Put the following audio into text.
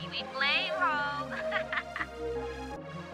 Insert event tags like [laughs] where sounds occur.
Kiwi flame ho! [laughs]